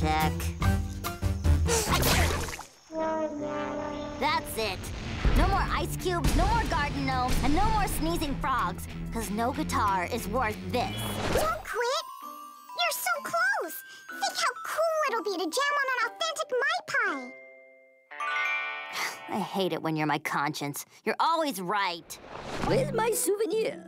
Check. That's it. No more ice cubes, no more garden gnomes, and no more sneezing frogs. Because no guitar is worth this. Don't quit! You're so close! Think how cool it'll be to jam on an authentic Mai Pie! I hate it when you're my conscience. You're always right. Where's my souvenir?